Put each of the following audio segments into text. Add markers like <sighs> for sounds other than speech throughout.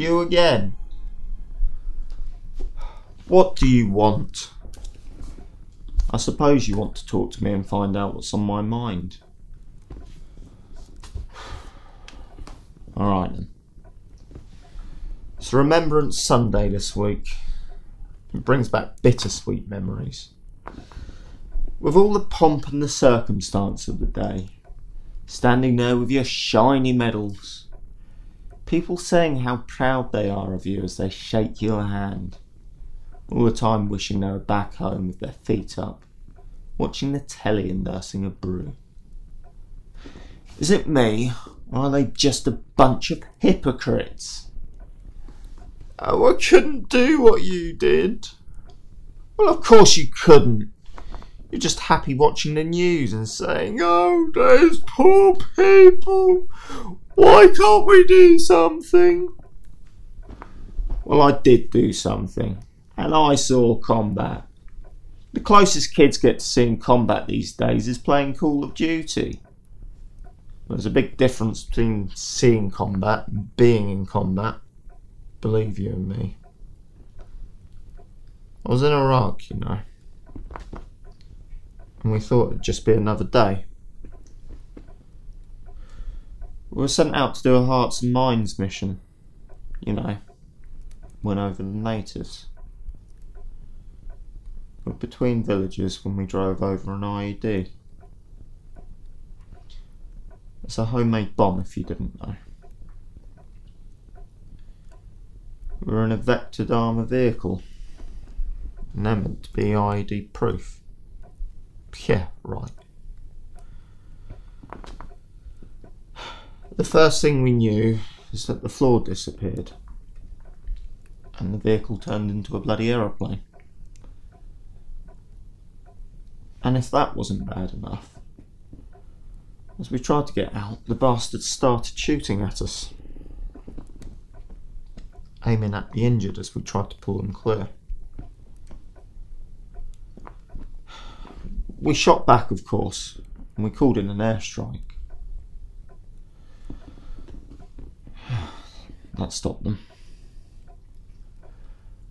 You again. What do you want? I suppose you want to talk to me and find out what's on my mind. <sighs> Alright then. It's Remembrance Sunday this week. It brings back bittersweet memories. With all the pomp and the circumstance of the day, standing there with your shiny medals, people saying how proud they are of you as they shake your hand, all the time wishing they were back home with their feet up, watching the telly and nursing a brew. Is it me, or are they just a bunch of hypocrites? Oh, I couldn't do what you did. Well, of course you couldn't. You're just happy watching the news and saying, oh, those poor people. Why can't we do something? Well, I did do something, and I saw combat. The closest kids get to seeing combat these days is playing Call of Duty. There's a big difference between seeing combat and being in combat. Believe you and me. I was in Iraq, you know. And we thought it'd just be another day. We were sent out to do a hearts and minds mission. You know, went over the natives. But between villages when we drove over an IED. It's a homemade bomb if you didn't know. We were in a vectored armour vehicle. And they're meant to be IED proof. Yeah, right. The first thing we knew is that the floor disappeared. And the vehicle turned into a bloody aeroplane. And if that wasn't bad enough, as we tried to get out, the bastards started shooting at us, aiming at the injured as we tried to pull them clear. We shot back, of course, and we called in an airstrike. That stopped them.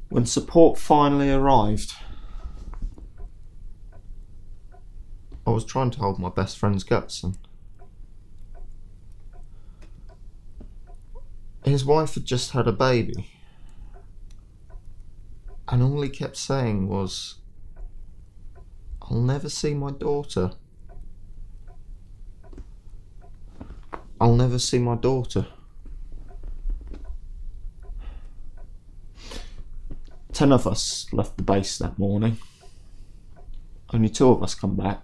When support finally arrived, I was trying to hold my best friend's guts and his wife had just had a baby. And all he kept saying was, I'll never see my daughter. I'll never see my daughter. Ten of us left the base that morning. Only two of us come back.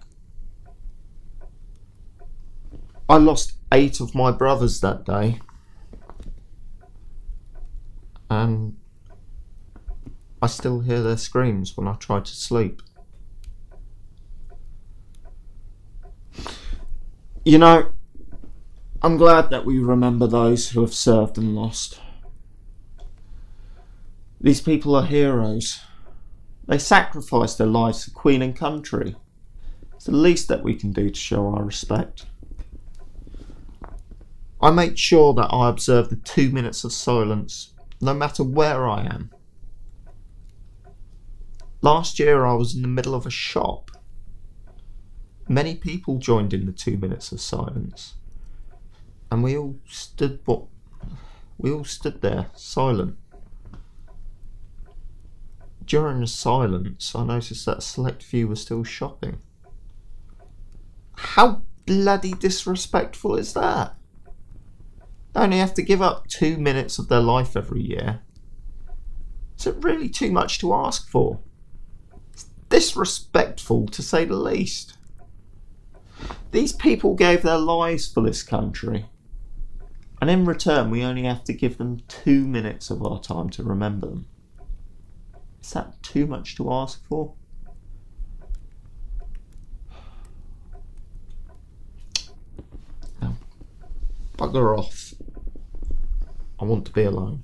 I lost eight of my brothers that day. And I still hear their screams when I try to sleep. You know, I'm glad that we remember those who have served and lost. These people are heroes. They sacrificed their lives for Queen and country. It's the least that we can do to show our respect. I make sure that I observe the two minutes of silence, no matter where I am. Last year I was in the middle of a shop Many people joined in the two minutes of silence, and we all stood what we all stood there silent. During the silence, I noticed that a select few were still shopping. How bloody disrespectful is that? They only have to give up two minutes of their life every year. Is it really too much to ask for? It's disrespectful to say the least. These people gave their lives for this country. And in return, we only have to give them two minutes of our time to remember them. Is that too much to ask for? Bugger off. I want to be alone.